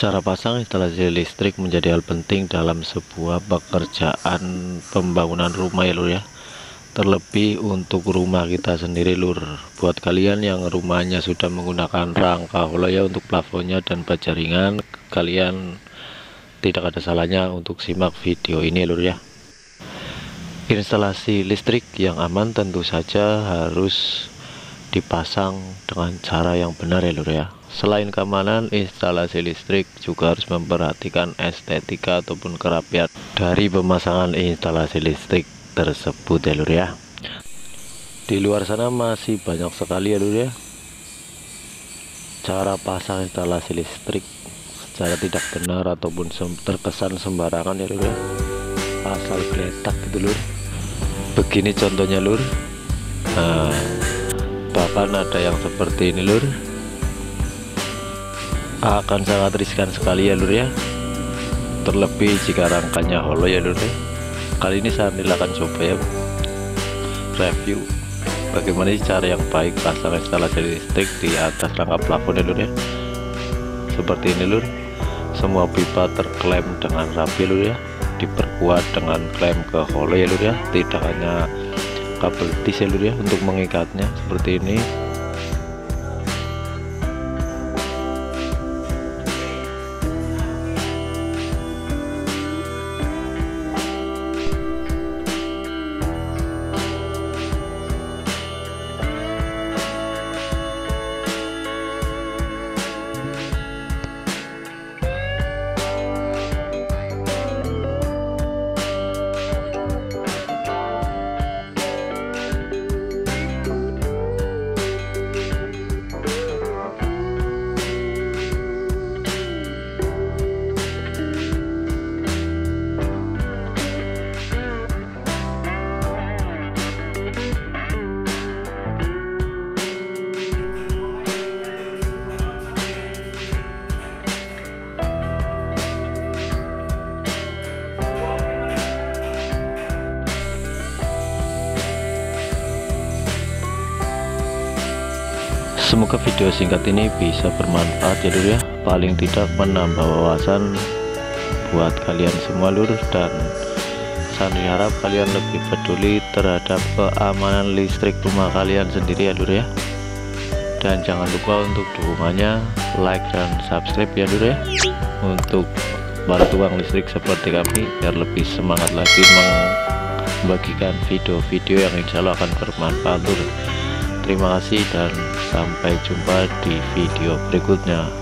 Cara pasang instalasi listrik menjadi hal penting dalam sebuah pekerjaan pembangunan rumah ya lur ya. Terlebih untuk rumah kita sendiri lur. Buat kalian yang rumahnya sudah menggunakan rangka holo ya untuk plafonnya dan baja ringan kalian tidak ada salahnya untuk simak video ini lur ya. Instalasi listrik yang aman tentu saja harus dipasang dengan cara yang benar ya lur ya Selain keamanan, instalasi listrik juga harus memperhatikan estetika ataupun kerapian dari pemasangan instalasi listrik tersebut ya lur ya. Di luar sana masih banyak sekali ya lur ya cara pasang instalasi listrik secara tidak benar ataupun terkesan sembarangan ya lur ya. Asal geletak gitu lur. Begini contohnya lur. Nah, bahkan ada yang seperti ini lur? Akan sangat riskan sekali ya lur ya. Terlebih jika rangkanya holo ya lur ya. Kali ini saya akan coba ya review. Bagaimana cara yang baik pasang instalasi listrik di atas rangka plafon ya lur ya? Seperti ini lur. Semua pipa terklaim dengan rapi lur ya. Diperkuat dengan klem ke holo ya lur ya. Tidak hanya kabel ya lur ya untuk mengikatnya seperti ini Semoga video singkat ini bisa bermanfaat ya lur ya. Paling tidak menambah wawasan buat kalian semua lur Dan saya harap kalian lebih peduli terhadap keamanan listrik rumah kalian sendiri ya lur ya. Dan jangan lupa untuk dukungannya like dan subscribe ya lur ya. Untuk para tukang listrik seperti kami biar lebih semangat lagi membagikan video-video yang insya Allah akan bermanfaat lur terima kasih dan sampai jumpa di video berikutnya